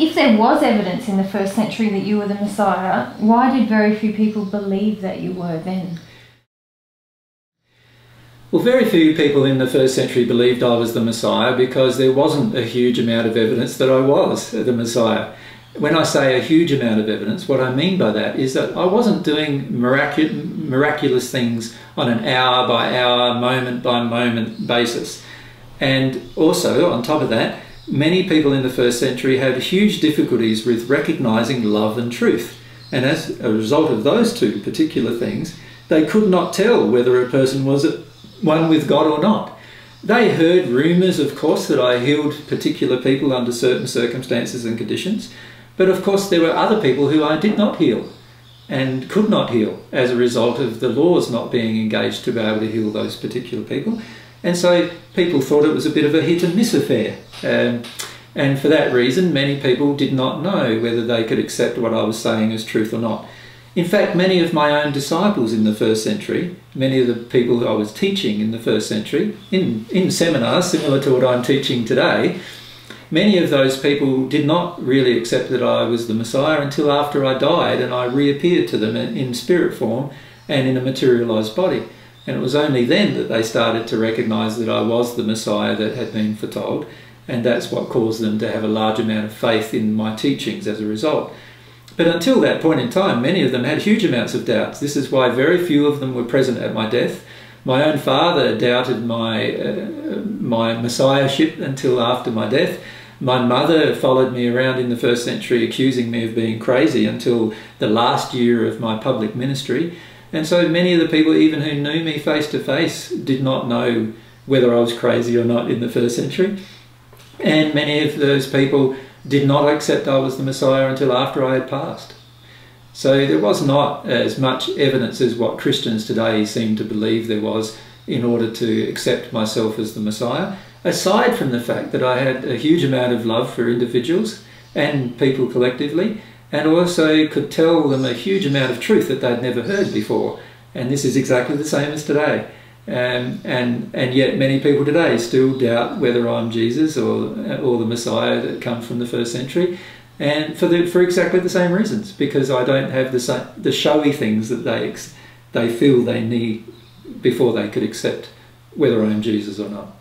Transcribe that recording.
if there was evidence in the first century that you were the Messiah, why did very few people believe that you were then? Well, very few people in the first century believed I was the Messiah because there wasn't a huge amount of evidence that I was the Messiah. When I say a huge amount of evidence, what I mean by that is that I wasn't doing miracu miraculous things on an hour by hour, moment by moment basis. And also, on top of that, many people in the first century had huge difficulties with recognizing love and truth. And as a result of those two particular things, they could not tell whether a person was one with God or not. They heard rumours, of course, that I healed particular people under certain circumstances and conditions, but of course there were other people who I did not heal and could not heal as a result of the laws not being engaged to be able to heal those particular people. And so people thought it was a bit of a hit and miss affair. Um, and for that reason, many people did not know whether they could accept what I was saying as truth or not. In fact, many of my own disciples in the first century, many of the people I was teaching in the first century, in, in seminars similar to what I'm teaching today, many of those people did not really accept that I was the Messiah until after I died and I reappeared to them in spirit form and in a materialized body. And it was only then that they started to recognize that I was the Messiah that had been foretold, and that's what caused them to have a large amount of faith in my teachings as a result. But until that point in time, many of them had huge amounts of doubts. This is why very few of them were present at my death. My own father doubted my, uh, my messiahship until after my death. My mother followed me around in the first century accusing me of being crazy until the last year of my public ministry. And so many of the people, even who knew me face to face, did not know whether I was crazy or not in the first century. And many of those people did not accept I was the Messiah until after I had passed. So there was not as much evidence as what Christians today seem to believe there was in order to accept myself as the Messiah, aside from the fact that I had a huge amount of love for individuals and people collectively, and also could tell them a huge amount of truth that they'd never heard before. And this is exactly the same as today. Um, and and yet many people today still doubt whether I'm Jesus or or the Messiah that come from the first century, and for the for exactly the same reasons because I don't have the the showy things that they they feel they need before they could accept whether I'm Jesus or not.